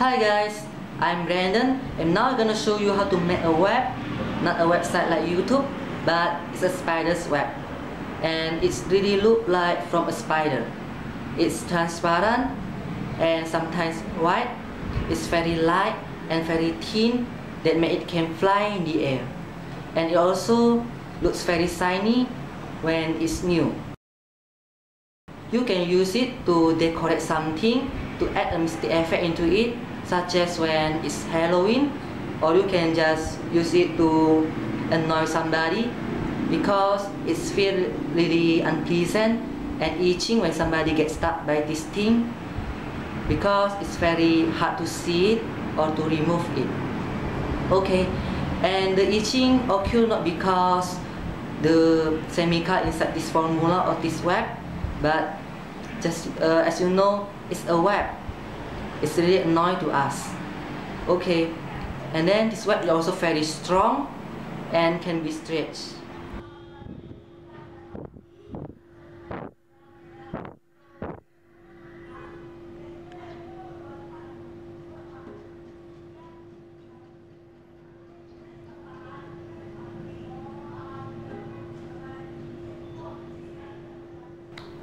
Hi guys, I'm Brandon and now I'm gonna show you how to make a web, not a website like YouTube, but it's a spider's web. And it's really look like from a spider. It's transparent and sometimes white. It's very light and very thin that make it can fly in the air. And it also looks very shiny when it's new. You can use it to decorate something, to add a mystic effect into it such as when it's Halloween or you can just use it to annoy somebody because it's feel really unpleasant and itching when somebody gets stuck by this thing because it's very hard to see it or to remove it. Okay and the itching occur not because the chemical inside this formula or this web but just uh, as you know it's a web it's really annoying to us. Okay. And then this web is also very strong and can be stretched.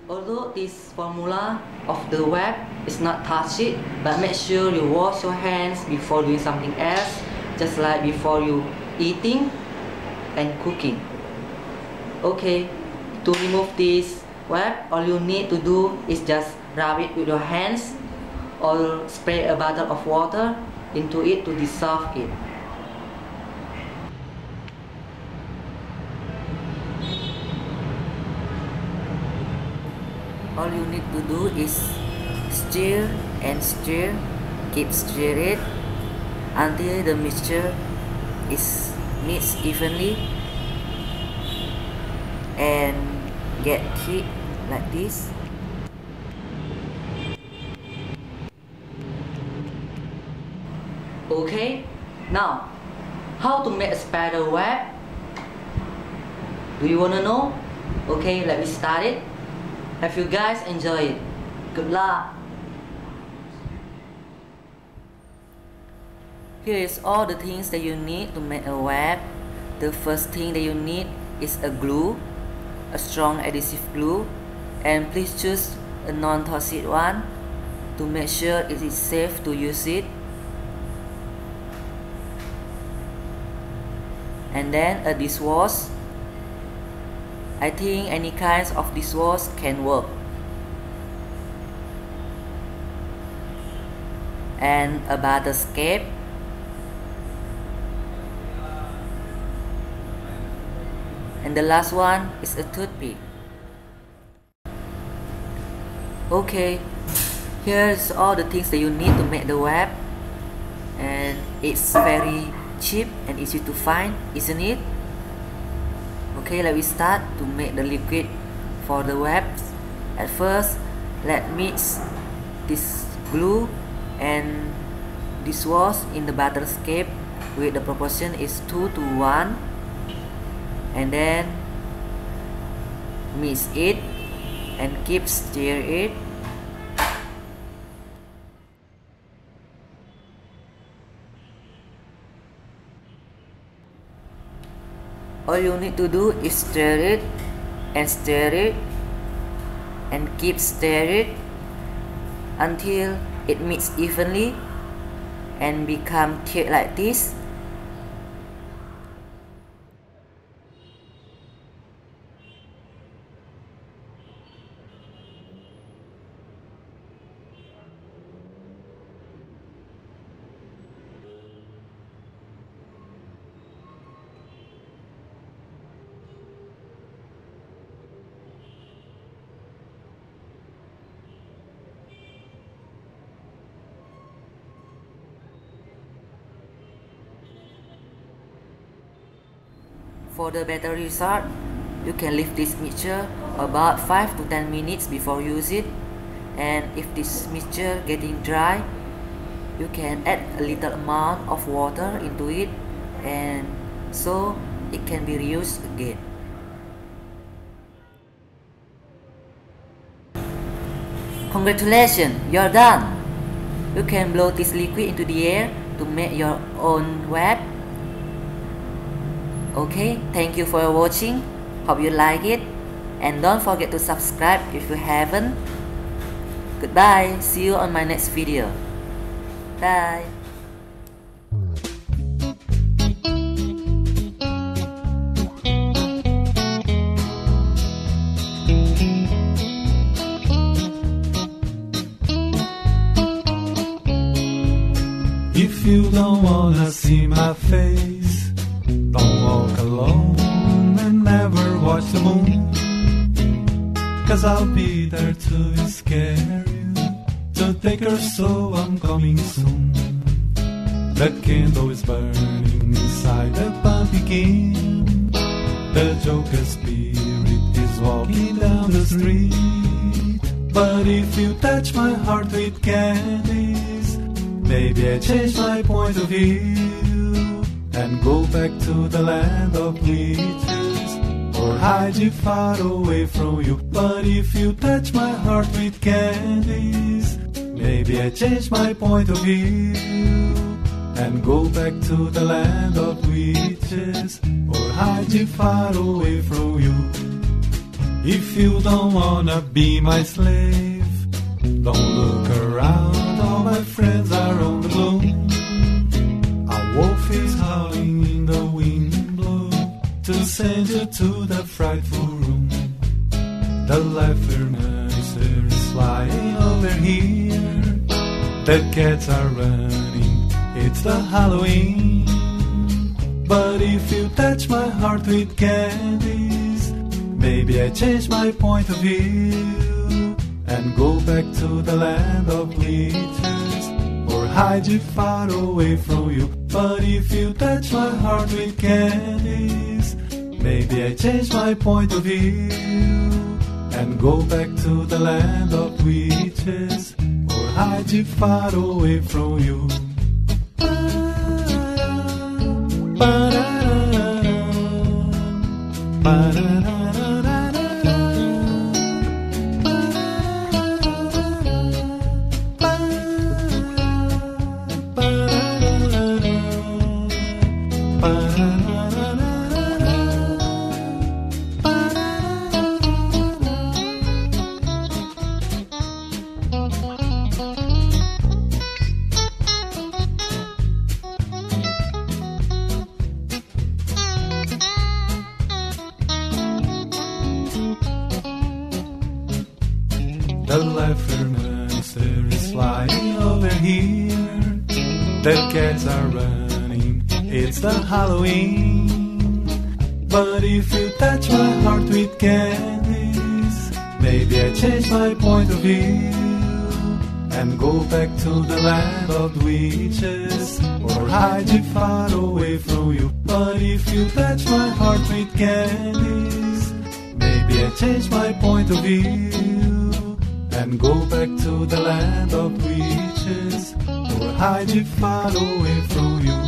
Although this formula of the web is not touch it, but make sure you wash your hands before doing something else, just like before you eating and cooking. Okay, to remove this web, all you need to do is just rub it with your hands or spray a bottle of water into it to dissolve it. all you need to do is stir and stir keep stir it until the mixture is mixed evenly and get thick like this okay now how to make a spider web do you want to know okay let me start it have you guys enjoyed it? Good luck! Here is all the things that you need to make a web. The first thing that you need is a glue, a strong adhesive glue, and please choose a non-toxic one to make sure it is safe to use it. And then a dishwash I think any kinds of dishwash can work. And a butter scape. And the last one is a toothpick. Okay, here's all the things that you need to make the web. And it's very cheap and easy to find, isn't it? okay let me start to make the liquid for the webs at first let mix this glue and this was in the butter scape with the proportion is 2 to 1 and then mix it and keep stir it. All you need to do is stir it and stir it and keep stir it until it mix evenly and become thick like this For the better result, you can leave this mixture about 5 to 10 minutes before use it and if this mixture getting dry, you can add a little amount of water into it and so it can be reused again. Congratulations, you're done! you can blow this liquid into the air to make your own web okay thank you for watching. Hope you like it. And don't forget to subscribe if you haven't. Goodbye. See you on my next video. Bye. If you don't wanna see my face, Cause I'll be there to scare you, to take her so I'm coming soon. The candle is burning inside the pumpkin. The Joker spirit is walking down the street. But if you touch my heart with candies, maybe I change my point of view and go back to the land of witches or hide far away from you. But if you touch my heart with candies, maybe I change my point of view and go back to the land of witches or hide far away from you. If you don't wanna be my slave, don't look around, to send you to the frightful room. The laughter monster is flying over here. The cats are running, it's the Halloween. But if you touch my heart with candies, maybe I change my point of view and go back to the land of witches or hide you far away from you. But if you touch my heart with candies, maybe I change my point of view and go back to the land of witches or hide you far away from you. The monster is flying over here. The cats are running, it's the Halloween. But if you touch my heart with candies, maybe I change my point of view and go back to the land of witches or hide you far away from you. But if you touch my heart with candies, maybe I change my point of view and go back to the land of witches or hide you far away from you.